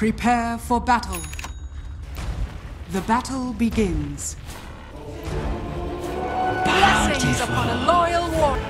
Prepare for battle. The battle begins. Blessings upon a loyal war.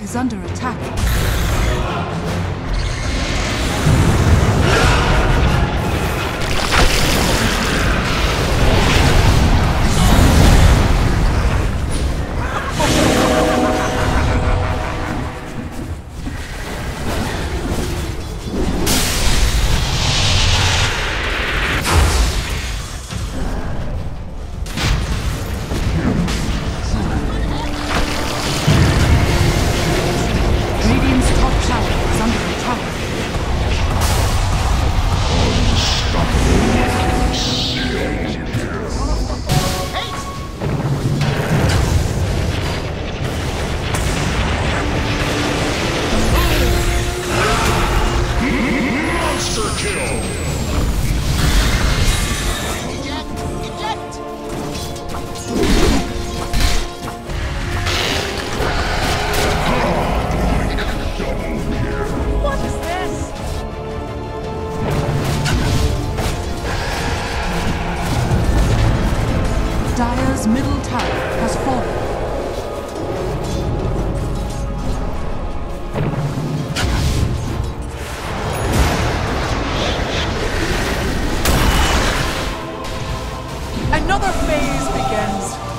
is under attack.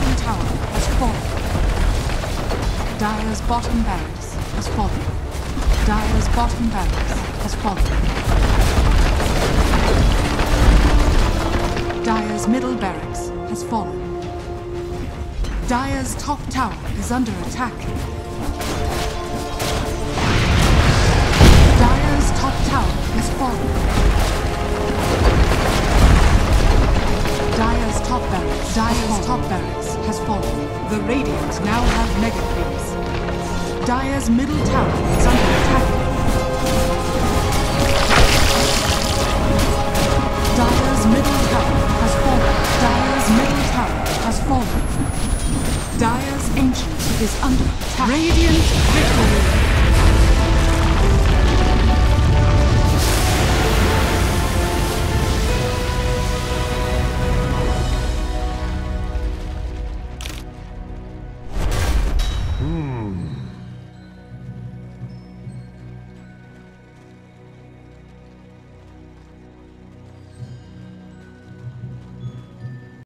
bottom tower has fallen. Dire's bottom barracks has fallen. Dire's bottom barracks has fallen. Dire's middle barracks has fallen. Dire's top tower is under attack. Dire's top tower has fallen. Dire's top barracks. Dire's top barracks fallen. The Radiant now have mega creeps. Dire's middle tower is under attack. Hum.